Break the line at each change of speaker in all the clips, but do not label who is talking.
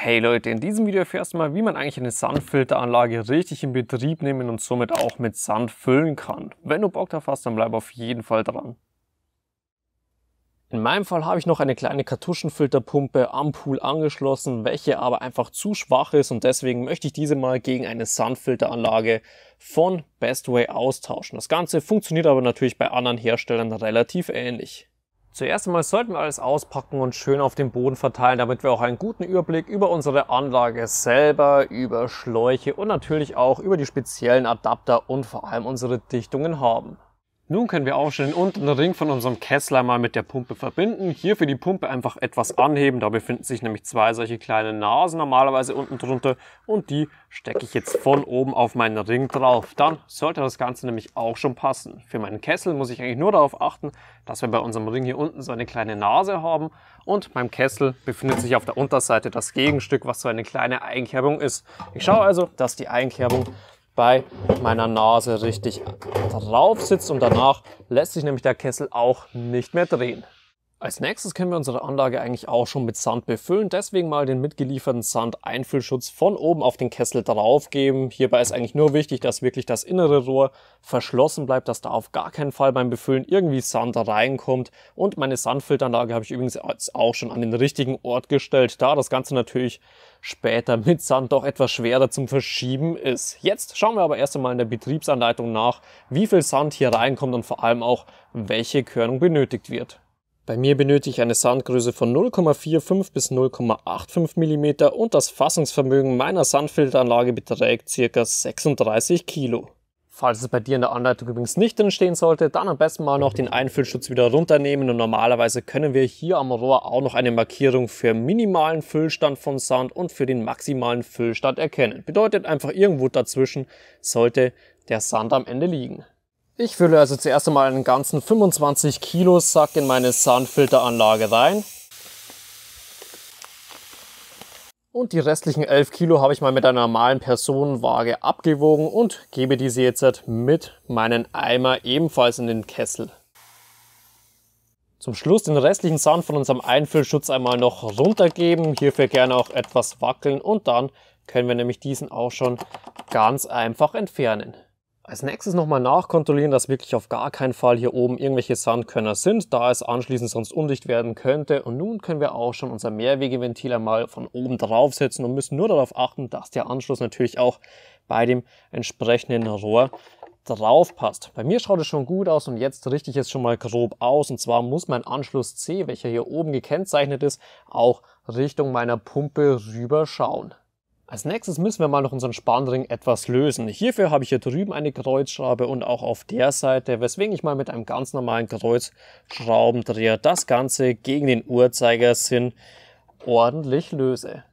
Hey Leute, in diesem Video erfährst du mal, wie man eigentlich eine Sandfilteranlage richtig in Betrieb nehmen und somit auch mit Sand füllen kann. Wenn du Bock darauf hast, dann bleib auf jeden Fall dran. In meinem Fall habe ich noch eine kleine Kartuschenfilterpumpe am Pool angeschlossen, welche aber einfach zu schwach ist und deswegen möchte ich diese mal gegen eine Sandfilteranlage von Bestway austauschen. Das Ganze funktioniert aber natürlich bei anderen Herstellern relativ ähnlich. Zuerst einmal sollten wir alles auspacken und schön auf dem Boden verteilen, damit wir auch einen guten Überblick über unsere Anlage selber, über Schläuche und natürlich auch über die speziellen Adapter und vor allem unsere Dichtungen haben. Nun können wir auch schon den unteren Ring von unserem Kessler mal mit der Pumpe verbinden. Hier für die Pumpe einfach etwas anheben. Da befinden sich nämlich zwei solche kleine Nasen normalerweise unten drunter. Und die stecke ich jetzt von oben auf meinen Ring drauf. Dann sollte das Ganze nämlich auch schon passen. Für meinen Kessel muss ich eigentlich nur darauf achten, dass wir bei unserem Ring hier unten so eine kleine Nase haben. Und beim Kessel befindet sich auf der Unterseite das Gegenstück, was so eine kleine Einkerbung ist. Ich schaue also, dass die Einkerbung bei meiner Nase richtig drauf sitzt und danach lässt sich nämlich der Kessel auch nicht mehr drehen. Als nächstes können wir unsere Anlage eigentlich auch schon mit Sand befüllen, deswegen mal den mitgelieferten Sandeinfüllschutz von oben auf den Kessel drauf geben. Hierbei ist eigentlich nur wichtig, dass wirklich das innere Rohr verschlossen bleibt, dass da auf gar keinen Fall beim Befüllen irgendwie Sand reinkommt. Und meine Sandfilteranlage habe ich übrigens auch schon an den richtigen Ort gestellt, da das Ganze natürlich später mit Sand doch etwas schwerer zum Verschieben ist. Jetzt schauen wir aber erst einmal in der Betriebsanleitung nach, wie viel Sand hier reinkommt und vor allem auch, welche Körnung benötigt wird. Bei mir benötige ich eine Sandgröße von 0,45 bis 0,85 mm und das Fassungsvermögen meiner Sandfilteranlage beträgt ca. 36 Kilo. Falls es bei dir in der Anleitung übrigens nicht drin stehen sollte, dann am besten mal noch den Einfüllschutz wieder runternehmen und normalerweise können wir hier am Rohr auch noch eine Markierung für minimalen Füllstand von Sand und für den maximalen Füllstand erkennen. Bedeutet einfach irgendwo dazwischen sollte der Sand am Ende liegen. Ich fülle also zuerst einmal einen ganzen 25 Kilo Sack in meine Sandfilteranlage rein. Und die restlichen 11 Kilo habe ich mal mit einer normalen Personenwaage abgewogen und gebe diese jetzt mit meinen Eimer ebenfalls in den Kessel. Zum Schluss den restlichen Sand von unserem Einfüllschutz einmal noch runtergeben. Hierfür gerne auch etwas wackeln und dann können wir nämlich diesen auch schon ganz einfach entfernen. Als nächstes nochmal nachkontrollieren, dass wirklich auf gar keinen Fall hier oben irgendwelche Sandkörner sind, da es anschließend sonst undicht werden könnte. Und nun können wir auch schon unser Mehrwegeventil einmal von oben draufsetzen und müssen nur darauf achten, dass der Anschluss natürlich auch bei dem entsprechenden Rohr drauf passt. Bei mir schaut es schon gut aus und jetzt richte ich es schon mal grob aus. Und zwar muss mein Anschluss C, welcher hier oben gekennzeichnet ist, auch Richtung meiner Pumpe rüber schauen. Als nächstes müssen wir mal noch unseren Spannring etwas lösen. Hierfür habe ich hier drüben eine Kreuzschraube und auch auf der Seite, weswegen ich mal mit einem ganz normalen Kreuzschraubendreher das Ganze gegen den Uhrzeigersinn ordentlich löse.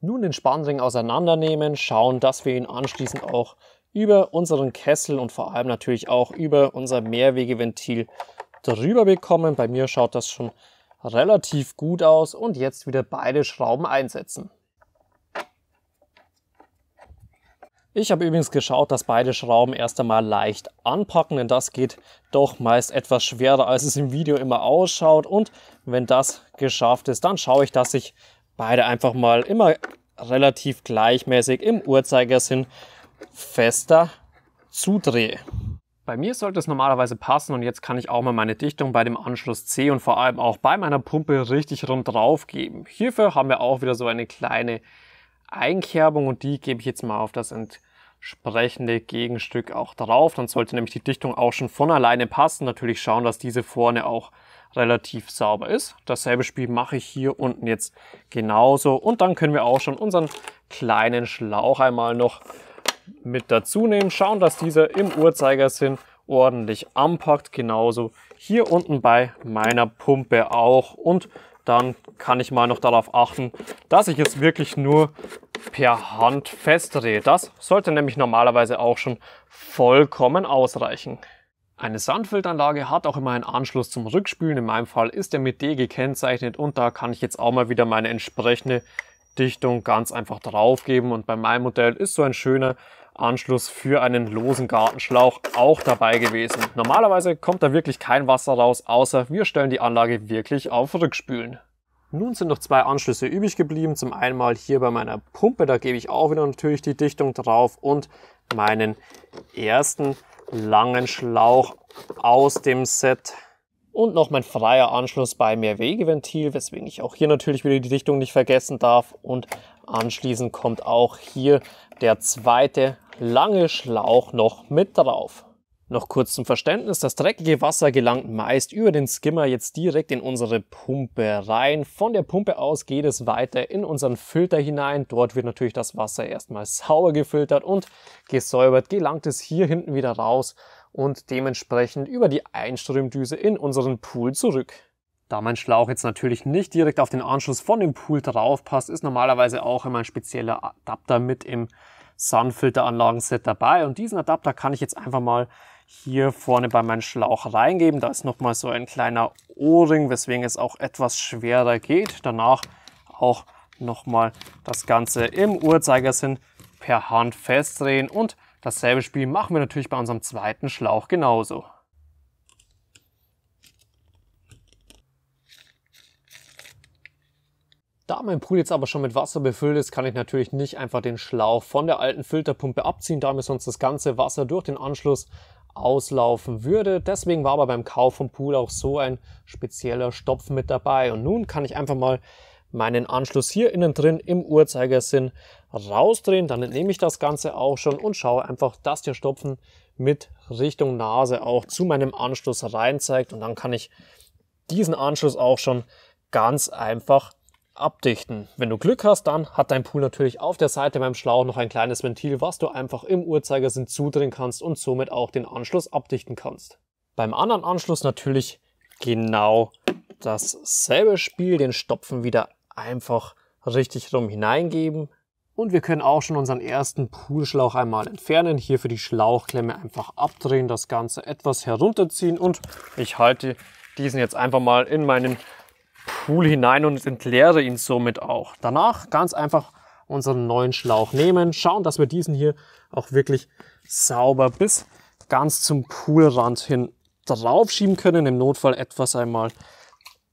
Nun den Spannring auseinandernehmen, schauen, dass wir ihn anschließend auch über unseren Kessel und vor allem natürlich auch über unser Mehrwegeventil drüber bekommen. Bei mir schaut das schon relativ gut aus und jetzt wieder beide Schrauben einsetzen. Ich habe übrigens geschaut, dass beide Schrauben erst einmal leicht anpacken, denn das geht doch meist etwas schwerer, als es im Video immer ausschaut. Und wenn das geschafft ist, dann schaue ich, dass ich beide einfach mal immer relativ gleichmäßig im Uhrzeigersinn fester zudrehe. Bei mir sollte es normalerweise passen und jetzt kann ich auch mal meine Dichtung bei dem Anschluss C und vor allem auch bei meiner Pumpe richtig rund drauf geben. Hierfür haben wir auch wieder so eine kleine Einkerbung und die gebe ich jetzt mal auf das entsprechende Gegenstück auch drauf. Dann sollte nämlich die Dichtung auch schon von alleine passen. Natürlich schauen, dass diese vorne auch relativ sauber ist. Dasselbe Spiel mache ich hier unten jetzt genauso und dann können wir auch schon unseren kleinen Schlauch einmal noch mit dazu nehmen. Schauen, dass dieser im Uhrzeigersinn ordentlich anpackt. Genauso hier unten bei meiner Pumpe auch. Und dann kann ich mal noch darauf achten, dass ich es wirklich nur per Hand festdrehe. Das sollte nämlich normalerweise auch schon vollkommen ausreichen. Eine Sandfilteranlage hat auch immer einen Anschluss zum Rückspülen. In meinem Fall ist er mit D gekennzeichnet und da kann ich jetzt auch mal wieder meine entsprechende Dichtung ganz einfach drauf geben. Und bei meinem Modell ist so ein schöner Anschluss für einen losen Gartenschlauch auch dabei gewesen. Normalerweise kommt da wirklich kein Wasser raus, außer wir stellen die Anlage wirklich auf Rückspülen. Nun sind noch zwei Anschlüsse übrig geblieben. Zum einen mal hier bei meiner Pumpe, da gebe ich auch wieder natürlich die Dichtung drauf und meinen ersten langen Schlauch aus dem Set. Und noch mein freier Anschluss bei Mehrwegeventil, weswegen ich auch hier natürlich wieder die Dichtung nicht vergessen darf. Und anschließend kommt auch hier der zweite lange Schlauch noch mit drauf. Noch kurz zum Verständnis, das dreckige Wasser gelangt meist über den Skimmer jetzt direkt in unsere Pumpe rein. Von der Pumpe aus geht es weiter in unseren Filter hinein. Dort wird natürlich das Wasser erstmal sauber gefiltert und gesäubert, gelangt es hier hinten wieder raus und dementsprechend über die Einströmdüse in unseren Pool zurück. Da mein Schlauch jetzt natürlich nicht direkt auf den Anschluss von dem Pool drauf passt, ist normalerweise auch immer ein spezieller Adapter mit im Sunfilteranlagenset dabei und diesen Adapter kann ich jetzt einfach mal hier vorne bei meinem Schlauch reingeben. Da ist nochmal so ein kleiner O-Ring, weswegen es auch etwas schwerer geht. Danach auch nochmal das Ganze im Uhrzeigersinn per Hand festdrehen und dasselbe Spiel machen wir natürlich bei unserem zweiten Schlauch genauso. Da mein Pool jetzt aber schon mit Wasser befüllt ist, kann ich natürlich nicht einfach den Schlauch von der alten Filterpumpe abziehen, da mir sonst das ganze Wasser durch den Anschluss auslaufen würde. Deswegen war aber beim Kauf vom Pool auch so ein spezieller Stopfen mit dabei. Und nun kann ich einfach mal meinen Anschluss hier innen drin im Uhrzeigersinn rausdrehen. Dann entnehme ich das Ganze auch schon und schaue einfach, dass der Stopfen mit Richtung Nase auch zu meinem Anschluss rein zeigt. Und dann kann ich diesen Anschluss auch schon ganz einfach abdichten. Wenn du Glück hast, dann hat dein Pool natürlich auf der Seite beim Schlauch noch ein kleines Ventil, was du einfach im Uhrzeigersinn zudrehen kannst und somit auch den Anschluss abdichten kannst. Beim anderen Anschluss natürlich genau dasselbe Spiel, den Stopfen wieder einfach richtig rum hineingeben. Und wir können auch schon unseren ersten Poolschlauch einmal entfernen. Hier für die Schlauchklemme einfach abdrehen, das Ganze etwas herunterziehen und ich halte diesen jetzt einfach mal in meinen Pool hinein und entleere ihn somit auch. Danach ganz einfach unseren neuen Schlauch nehmen, schauen, dass wir diesen hier auch wirklich sauber bis ganz zum Poolrand hin draufschieben können. Im Notfall etwas einmal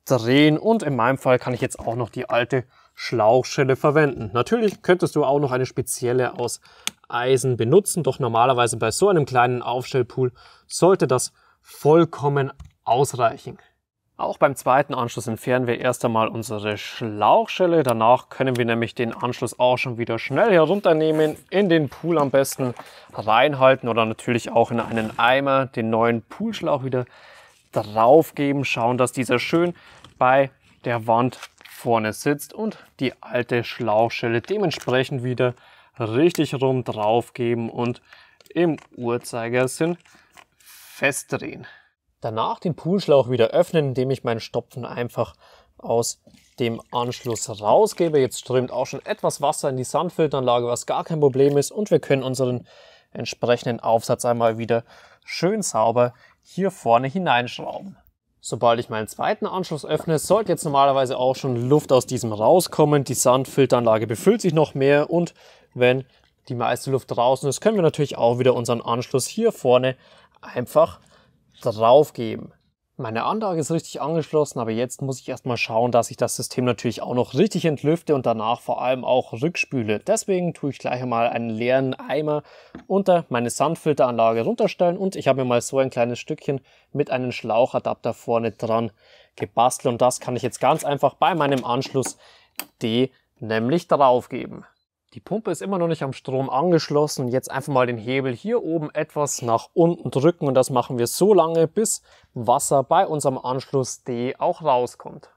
drehen und in meinem Fall kann ich jetzt auch noch die alte Schlauchschelle verwenden. Natürlich könntest du auch noch eine spezielle aus Eisen benutzen, doch normalerweise bei so einem kleinen Aufstellpool sollte das vollkommen ausreichen. Auch beim zweiten Anschluss entfernen wir erst einmal unsere Schlauchschelle. Danach können wir nämlich den Anschluss auch schon wieder schnell herunternehmen, in den Pool am besten reinhalten oder natürlich auch in einen Eimer den neuen Poolschlauch wieder drauf geben. Schauen, dass dieser schön bei der Wand vorne sitzt und die alte Schlauchschelle dementsprechend wieder richtig rum drauf geben und im Uhrzeigersinn festdrehen. Danach den Poolschlauch wieder öffnen, indem ich meinen Stopfen einfach aus dem Anschluss rausgebe. Jetzt strömt auch schon etwas Wasser in die Sandfilteranlage, was gar kein Problem ist. Und wir können unseren entsprechenden Aufsatz einmal wieder schön sauber hier vorne hineinschrauben. Sobald ich meinen zweiten Anschluss öffne, sollte jetzt normalerweise auch schon Luft aus diesem rauskommen. Die Sandfilteranlage befüllt sich noch mehr und wenn die meiste Luft draußen ist, können wir natürlich auch wieder unseren Anschluss hier vorne einfach drauf geben. Meine Anlage ist richtig angeschlossen, aber jetzt muss ich erstmal schauen, dass ich das System natürlich auch noch richtig entlüfte und danach vor allem auch rückspüle. Deswegen tue ich gleich einmal einen leeren Eimer unter meine Sandfilteranlage runterstellen und ich habe mir mal so ein kleines Stückchen mit einem Schlauchadapter vorne dran gebastelt und das kann ich jetzt ganz einfach bei meinem Anschluss D nämlich drauf geben. Die Pumpe ist immer noch nicht am Strom angeschlossen. Jetzt einfach mal den Hebel hier oben etwas nach unten drücken und das machen wir so lange, bis Wasser bei unserem Anschluss D auch rauskommt.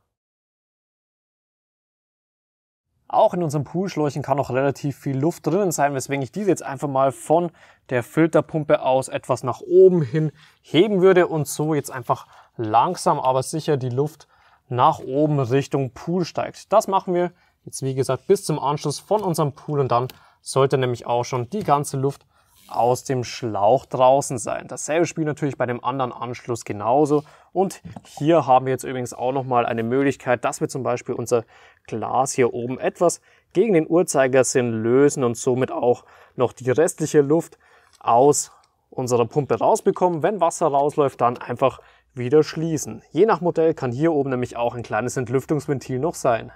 Auch in unseren Poolschläuchen kann noch relativ viel Luft drinnen sein, weswegen ich diese jetzt einfach mal von der Filterpumpe aus etwas nach oben hin heben würde und so jetzt einfach langsam aber sicher die Luft nach oben Richtung Pool steigt. Das machen wir Jetzt wie gesagt bis zum Anschluss von unserem Pool und dann sollte nämlich auch schon die ganze Luft aus dem Schlauch draußen sein. Dasselbe spielt natürlich bei dem anderen Anschluss genauso. Und hier haben wir jetzt übrigens auch nochmal eine Möglichkeit, dass wir zum Beispiel unser Glas hier oben etwas gegen den Uhrzeigersinn lösen und somit auch noch die restliche Luft aus unserer Pumpe rausbekommen. Wenn Wasser rausläuft, dann einfach wieder schließen. Je nach Modell kann hier oben nämlich auch ein kleines Entlüftungsventil noch sein.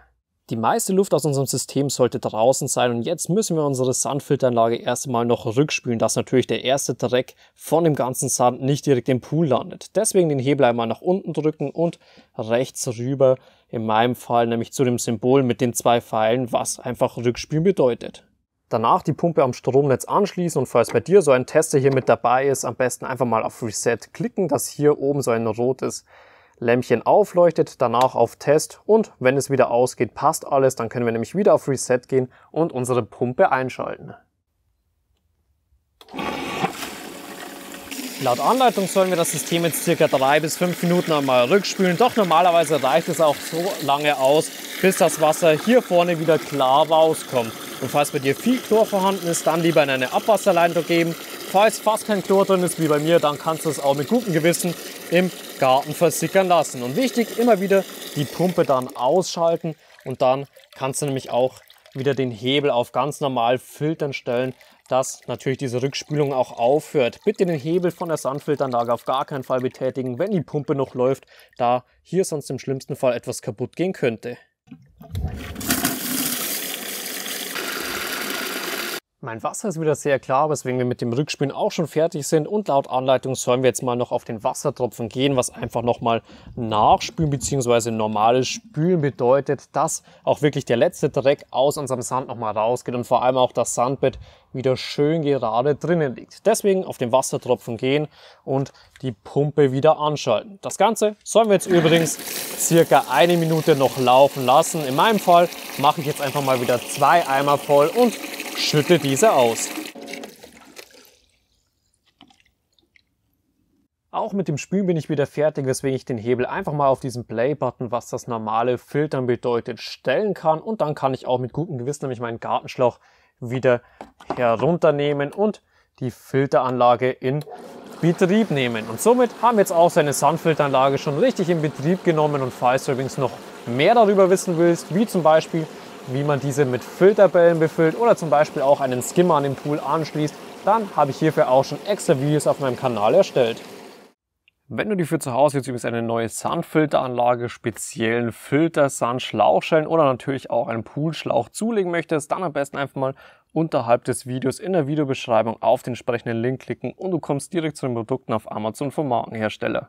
Die meiste Luft aus unserem System sollte draußen sein und jetzt müssen wir unsere Sandfilteranlage erst einmal noch rückspülen, dass natürlich der erste Dreck von dem ganzen Sand nicht direkt im Pool landet. Deswegen den Hebel einmal nach unten drücken und rechts rüber, in meinem Fall nämlich zu dem Symbol mit den zwei Pfeilen, was einfach Rückspülen bedeutet. Danach die Pumpe am Stromnetz anschließen und falls bei dir so ein Tester hier mit dabei ist, am besten einfach mal auf Reset klicken, dass hier oben so ein rotes Lämpchen aufleuchtet, danach auf Test und wenn es wieder ausgeht, passt alles, dann können wir nämlich wieder auf Reset gehen und unsere Pumpe einschalten. Laut Anleitung sollen wir das System jetzt circa drei bis fünf Minuten einmal rückspülen, doch normalerweise reicht es auch so lange aus, bis das Wasser hier vorne wieder klar rauskommt. Und falls bei dir viel Chlor vorhanden ist, dann lieber in eine Abwasserleitung geben. Falls fast kein Chlor drin ist wie bei mir, dann kannst du es auch mit gutem Gewissen im Garten versickern lassen. Und wichtig, immer wieder die Pumpe dann ausschalten und dann kannst du nämlich auch wieder den Hebel auf ganz normal filtern stellen, dass natürlich diese Rückspülung auch aufhört. Bitte den Hebel von der Sandfilteranlage auf gar keinen Fall betätigen, wenn die Pumpe noch läuft, da hier sonst im schlimmsten Fall etwas kaputt gehen könnte. Mein Wasser ist wieder sehr klar, weswegen wir mit dem Rückspülen auch schon fertig sind und laut Anleitung sollen wir jetzt mal noch auf den Wassertropfen gehen, was einfach nochmal nachspülen bzw. normales Spülen bedeutet, dass auch wirklich der letzte Dreck aus unserem Sand nochmal rausgeht und vor allem auch das Sandbett wieder schön gerade drinnen liegt. Deswegen auf den Wassertropfen gehen und die Pumpe wieder anschalten. Das Ganze sollen wir jetzt übrigens circa eine Minute noch laufen lassen. In meinem Fall mache ich jetzt einfach mal wieder zwei Eimer voll und schütte diese aus. Auch mit dem Spülen bin ich wieder fertig, weswegen ich den Hebel einfach mal auf diesen Play-Button, was das normale Filtern bedeutet, stellen kann. Und dann kann ich auch mit gutem Gewissen nämlich meinen Gartenschlauch wieder herunternehmen und die Filteranlage in Betrieb nehmen. Und somit haben wir jetzt auch seine Sandfilteranlage schon richtig in Betrieb genommen. Und falls du übrigens noch mehr darüber wissen willst, wie zum Beispiel wie man diese mit Filterbällen befüllt oder zum Beispiel auch einen Skimmer an den Pool anschließt, dann habe ich hierfür auch schon extra Videos auf meinem Kanal erstellt. Wenn du dir für zu Hause jetzt übrigens eine neue Sandfilteranlage, speziellen Filter, Sand, Schlauchschellen oder natürlich auch einen Poolschlauch zulegen möchtest, dann am besten einfach mal unterhalb des Videos in der Videobeschreibung auf den entsprechenden Link klicken und du kommst direkt zu den Produkten auf Amazon vom Markenhersteller.